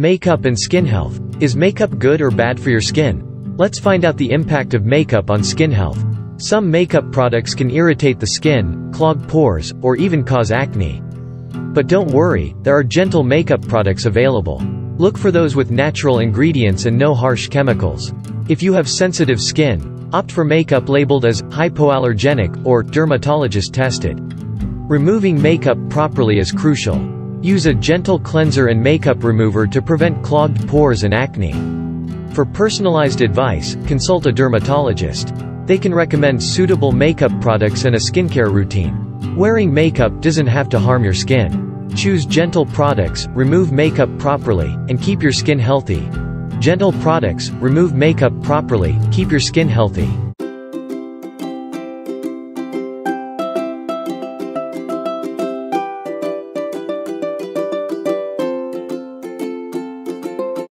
Makeup and skin health. Is makeup good or bad for your skin? Let's find out the impact of makeup on skin health. Some makeup products can irritate the skin, clog pores, or even cause acne. But don't worry, there are gentle makeup products available. Look for those with natural ingredients and no harsh chemicals. If you have sensitive skin, opt for makeup labeled as hypoallergenic or dermatologist tested. Removing makeup properly is crucial. Use a gentle cleanser and makeup remover to prevent clogged pores and acne. For personalized advice, consult a dermatologist. They can recommend suitable makeup products and a skincare routine. Wearing makeup doesn't have to harm your skin. Choose gentle products, remove makeup properly, and keep your skin healthy. Gentle products, remove makeup properly, keep your skin healthy.